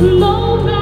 low